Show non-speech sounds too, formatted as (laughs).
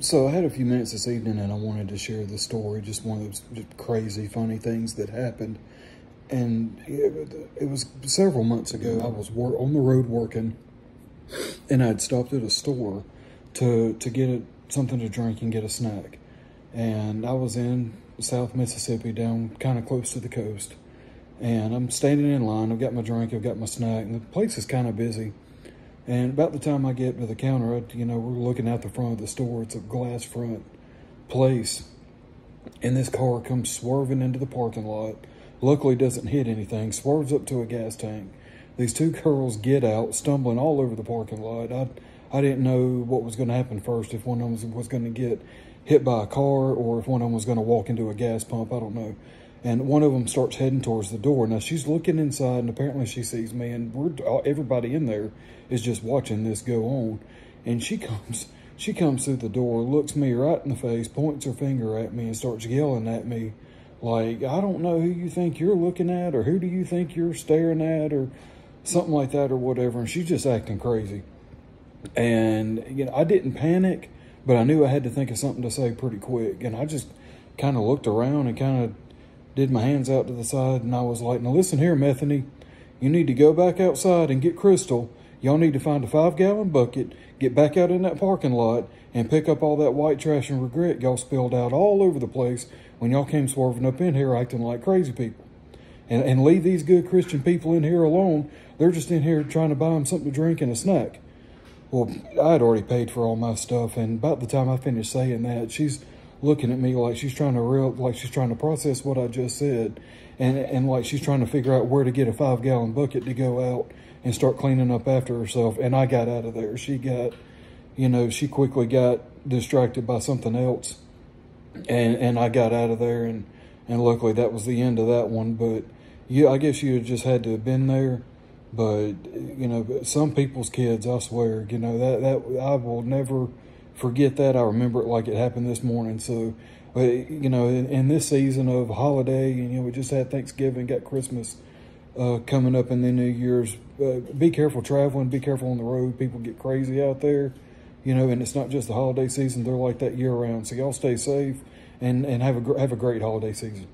So I had a few minutes this evening and I wanted to share this story, just one of those crazy, funny things that happened. And it, it was several months ago. I was on the road working and I'd stopped at a store to, to get a, something to drink and get a snack. And I was in South Mississippi, down kind of close to the coast. And I'm standing in line. I've got my drink, I've got my snack, and the place is kind of busy. And about the time I get to the counter, I, you know, we're looking out the front of the store. It's a glass front place. And this car comes swerving into the parking lot. Luckily doesn't hit anything, swerves up to a gas tank. These two girls get out, stumbling all over the parking lot. I, I didn't know what was going to happen first, if one of them was, was going to get hit by a car or if one of them was going to walk into a gas pump. I don't know and one of them starts heading towards the door. Now she's looking inside, and apparently she sees me, and we're everybody in there is just watching this go on. And she (laughs) comes, she comes through the door, looks me right in the face, points her finger at me, and starts yelling at me, like I don't know who you think you're looking at, or who do you think you're staring at, or something like that, or whatever. And she's just acting crazy. And you know, I didn't panic, but I knew I had to think of something to say pretty quick, and I just kind of looked around and kind of did my hands out to the side, and I was like, now listen here, Methany, you need to go back outside and get Crystal. Y'all need to find a five gallon bucket, get back out in that parking lot, and pick up all that white trash and regret y'all spilled out all over the place when y'all came swerving up in here acting like crazy people. And, and leave these good Christian people in here alone. They're just in here trying to buy them something to drink and a snack. Well, I had already paid for all my stuff, and about the time I finished saying that, she's looking at me like she's trying to real like she's trying to process what I just said. And and like she's trying to figure out where to get a five gallon bucket to go out and start cleaning up after herself. And I got out of there. She got you know she quickly got distracted by something else. And and I got out of there. And and luckily that was the end of that one. But yeah I guess you just had to have been there. But you know some people's kids I swear you know that that I will never forget that. I remember it like it happened this morning. So, you know, in, in this season of holiday, you know, we just had Thanksgiving, got Christmas uh, coming up, and then New Year's. Uh, be careful traveling. Be careful on the road. People get crazy out there, you know. And it's not just the holiday season; they're like that year round. So y'all stay safe and and have a have a great holiday season.